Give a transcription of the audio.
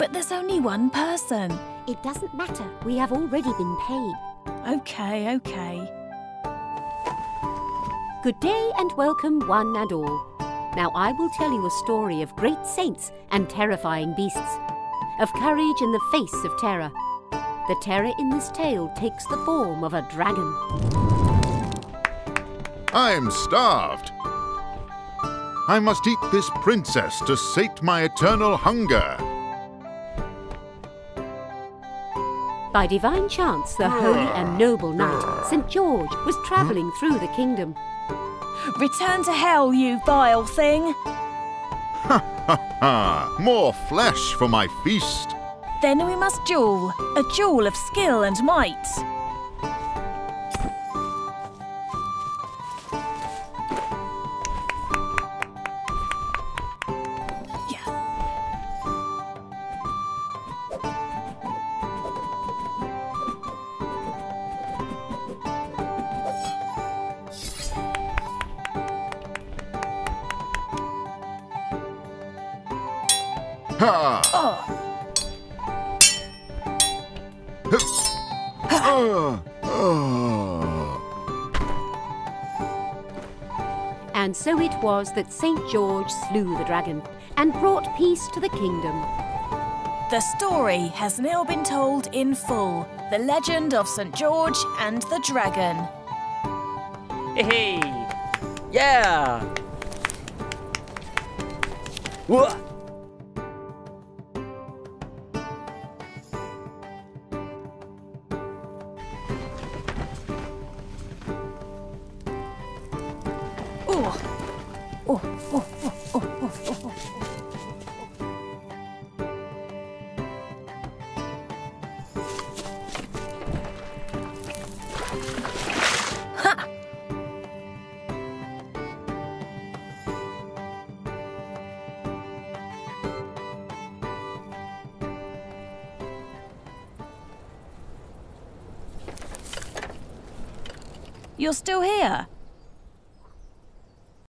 But there's only one person. It doesn't matter. We have already been paid. Okay, okay. Good day and welcome, one and all. Now I will tell you a story of great saints and terrifying beasts, of courage in the face of terror. The terror in this tale takes the form of a dragon. I'm starved. I must eat this princess to sate my eternal hunger. By divine chance, the ah. holy and noble knight, ah. St. George, was travelling through the kingdom. Return to hell, you vile thing. Ha ha ha! more flesh for my feast. Then we must duel. A duel of skill and might. Ha! And so it was that St. George slew the dragon and brought peace to the kingdom. the story has now been told in full. The legend of St. George and the Dragon. Hey! Yeah! Whoa! Oh, oh, oh, oh. Ha! You're still here?